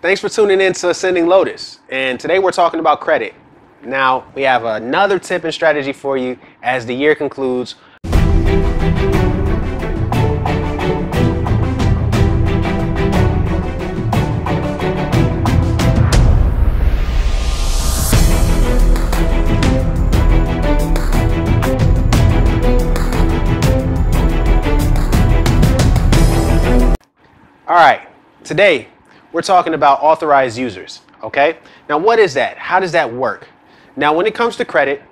Thanks for tuning in to Ascending Lotus. And today we're talking about credit. Now, we have another tip and strategy for you as the year concludes. All right, today we're talking about authorized users, okay? Now, what is that? How does that work? Now, when it comes to credit,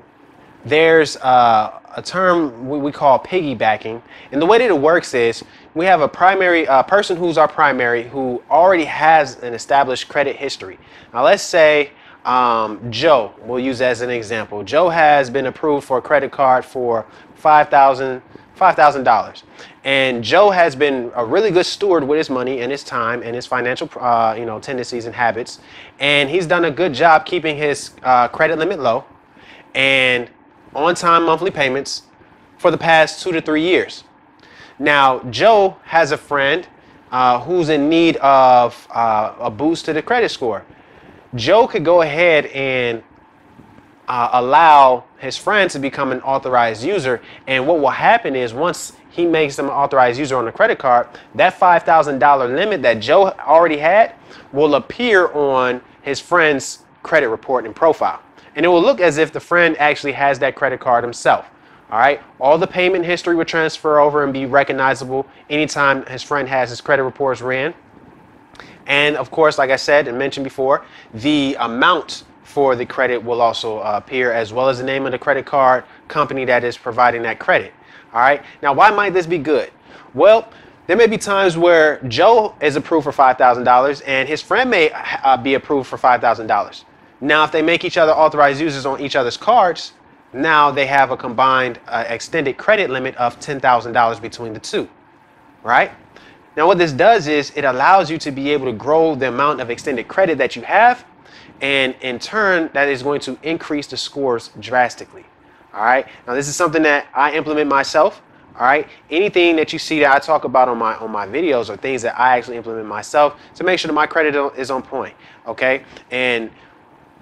there's uh, a term we, call piggybacking. And the way that it works is we have a primary uh, person who's our primary who already has an established credit history. Now, let's say um, Joe, we'll use as an example. Joe has been approved for a credit card for 5000 $5,000. And Joe has been a really good steward with his money and his time and his financial uh, you know, tendencies and habits. And he's done a good job keeping his uh, credit limit low and on time monthly payments for the past two to three years. Now, Joe has a friend uh, who's in need of uh, a boost to the credit score. Joe could go ahead and uh, allow his friend to become an authorized user. And what will happen is once he makes them an authorized user on the credit card, that $5,000 limit that Joe already had will appear on his friend's credit report and profile. And it will look as if the friend actually has that credit card himself. All right. All the payment history will transfer over and be recognizable anytime his friend has his credit reports ran. And of course, like I said and mentioned before, the amount for the credit will also uh, appear as well as the name of the credit card company that is providing that credit. All right. Now, why might this be good? Well, there may be times where Joe is approved for $5,000 and his friend may uh, be approved for $5,000. Now, if they make each other authorized users on each other's cards, now they have a combined uh, extended credit limit of $10,000 between the two, right? Now, what this does is it allows you to be able to grow the amount of extended credit that you have and in turn that is going to increase the scores drastically. All right? Now this is something that i implement myself. All right? Anything that you see that i talk about on my on my videos are things that i actually implement myself to make sure that my credit is on point okay? And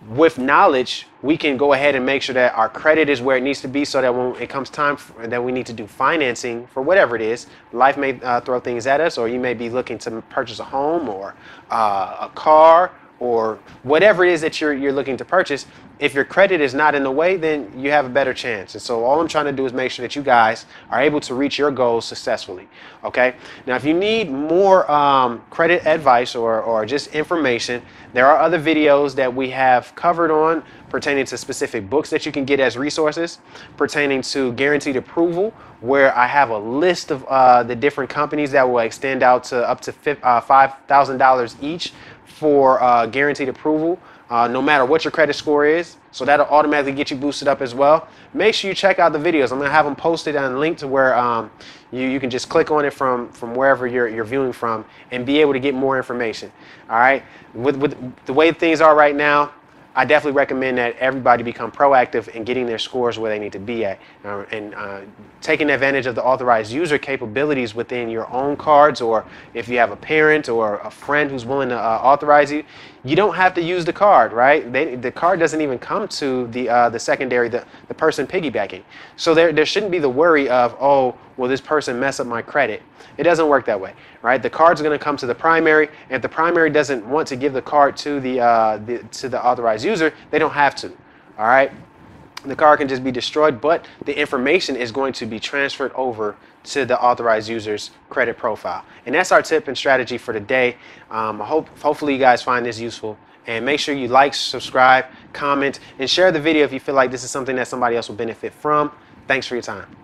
with knowledge we can go ahead and make sure that our credit is where it needs to be so that when it comes time for, that we need to do financing for whatever it is life may uh, throw things at us or you may be looking to purchase a home or uh, a car or whatever it is that you're, you're looking to purchase, if your credit is not in the way, then you have a better chance. And so all I'm trying to do is make sure that you guys are able to reach your goals successfully. Okay. Now, if you need more um, credit advice or, or just information, there are other videos that we have covered on pertaining to specific books that you can get as resources, pertaining to guaranteed approval, where I have a list of uh, the different companies that will extend out to up to $5,000 uh, each for uh, guaranteed approval, uh, no matter what your credit score is. So that'll automatically get you boosted up as well. Make sure you check out the videos. I'm gonna have them posted and linked to where um, you, you can just click on it from, from wherever you're, you're viewing from and be able to get more information. All right. With, with the way things are right now, I definitely recommend that everybody become proactive in getting their scores where they need to be at uh, and uh, taking advantage of the authorized user capabilities within your own cards or if you have a parent or a friend who's willing to uh, authorize you, you don't have to use the card, right? They, the card doesn't even come to the, uh, the secondary, the, the person piggybacking. So there, there shouldn't be the worry of, oh, will this person mess up my credit? It doesn't work that way, right? The card's going to come to the primary. And if the primary doesn't want to give the card to the, uh, the, to the authorized user, they don't have to, all right? The card can just be destroyed, but the information is going to be transferred over to the authorized user's credit profile. And that's our tip and strategy for today. Um, I hope, hopefully you guys find this useful. And make sure you like, subscribe, comment, and share the video if you feel like this is something that somebody else will benefit from. Thanks for your time.